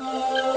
Música